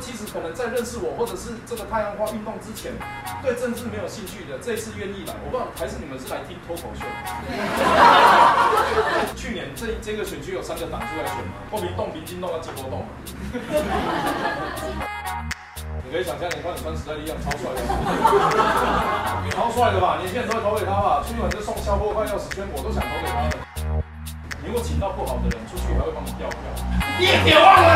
其实可能在认识我或者是这个太阳花运动之前，对政治没有兴趣的，这一次愿意来，我不知道还是你们是来听脱口秀。去年这这个选区有三个党出来选嘛，国民动、民进动和结果动。你可以想象，你看你穿时代力量超帅的，超帅的吧？年轻人都会投给他吧？出门就送消波块钥匙圈，我都想投给他的。你如果请到不好的人出去，还会帮你调票。你别忘了。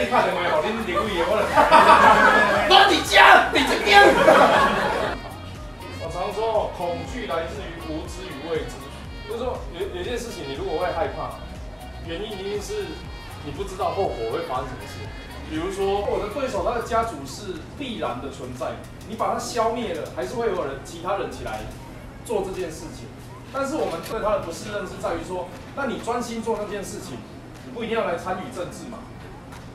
你打电话给恁立委的，我来。我你家，你这边。我常说，恐惧来自于无知与未知。就是说，有有件事情，你如果会害怕，原因一定是你不知道后果会发生什么事。比如说，我的对手他的家族是必然的存在，你把他消灭了，还是会有人其他人起来做这件事情。但是我们对他的不信任是在于说，那你专心做那件事情，你不一定要来参与政治嘛。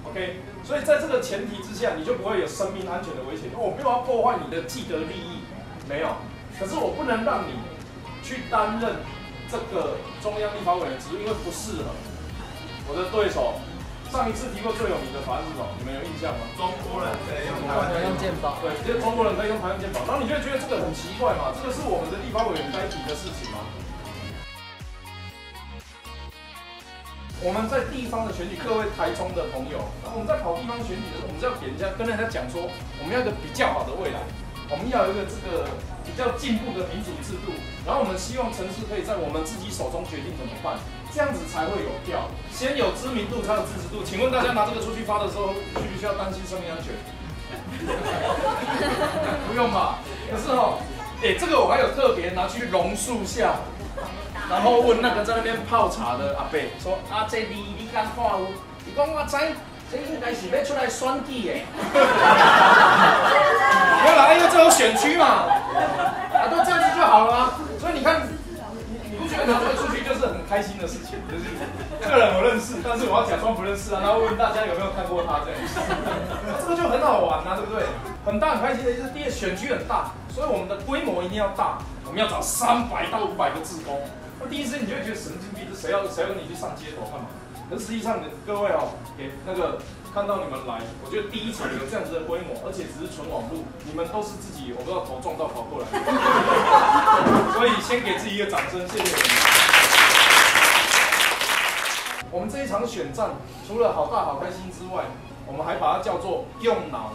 OK，所以在这个前提之下，你就不会有生命安全的危险。我没有要破坏你的既得利益，没有。可是我不能让你去担任这个中央立法委员职务，因为不适合。我的对手上一次提过最有名的法案是什么？你们有印象吗？中国人可以用台湾健保，对，就是中国人可以用台湾健保，然后你就会觉得这个很奇怪嘛，这个是我们的立法委员该提的事情吗？我们在地方的选举，各位台中的朋友，然后我们在跑地方选举的时候，我们是要给人家跟人家讲说，我们要一个比较好的未来，我们要有一个这个比较进步的民主制度，然后我们希望城市可以在我们自己手中决定怎么办，这样子才会有票，先有知名度才有支持度。请问大家拿这个出去发的时候，需不需要担心生命安全？不用吧？可是哦，哎、这个我还有特别拿去榕树下。然后问那个在那边泡茶的阿伯说：“啊，这你你敢看有？”伊讲我知，这应该是要出来选举的。没有啦，因为这有选区嘛，啊，都，这样子就好了嘛。所以你看，你你不觉得拿这个出去就是很开心的事情？就是这个人我认识，但是我要假装不认识啊，然后问大家有没有看过他这样子，这个就很好玩啊，对不对？很大很开心的就是第一选区很大，所以我们的规模一定要大，我们要找三百到五百个志工。那第一次你就觉得神经病，这谁要谁要跟你去上街头干嘛？可是实际上，各位哦，给那个看到你们来，我觉得第一场有这样子的规模，而且只是纯网路，你们都是自己我不知道头撞到跑过来，所以先给自己一个掌声，谢谢你们。我们这一场选战，除了好大好开心之外，我们还把它叫做用脑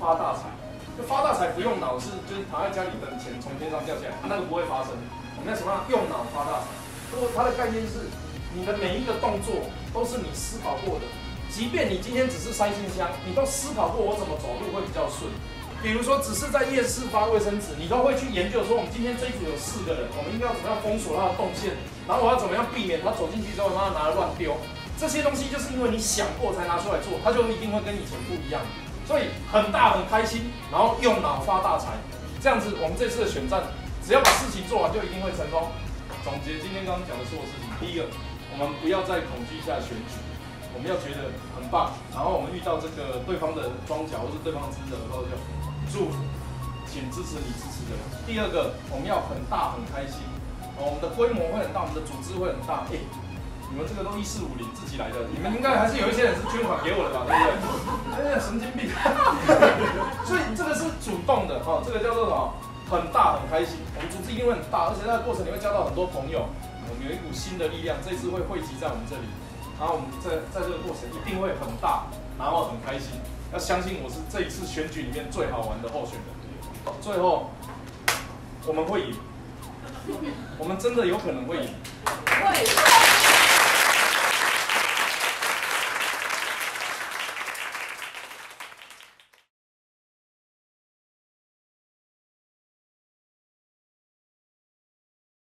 发大财。就发大财不用脑是就是躺在家里等钱从天上掉下来，那个不会发生。我们要什么样用脑发大财？如果它的概念是，你的每一个动作都是你思考过的，即便你今天只是塞信箱，你都思考过我怎么走路会比较顺。比如说，只是在夜市发卫生纸，你都会去研究说，我们今天这一组有四个人，我们应该要怎么样封锁他的动线，然后我要怎么样避免他走进去之后让他拿来乱丢。这些东西就是因为你想过才拿出来做，它就一定会跟以前不一样。所以很大很开心，然后用脑发大财，这样子我们这次的选战，只要把事情做完就一定会成功。总结今天刚刚讲的所有事情，第一个，我们不要在恐惧下选举，我们要觉得很棒。然后我们遇到这个对方的庄脚或是对方支持的时候，就祝福，请支持你支持的人。第二个，我们要很大很开心，我们的规模会很大，我们的组织会很大。哎、你们这个都一四五零自己来的，你们应该还是有一些人是捐款给我的吧，对不对？哎呀，神经病！所以这个是主动的哈、这个叫做什么？很大很开心，我们组织一定会很大，而且在过程你会交到很多朋友，我们有一股新的力量，这次会汇集在我们这里，然后我们在在这个过程一定会很大，然后很开心，要相信我是这一次选举里面最好玩的候选人。最后，我们会赢，我们真的有可能会赢。会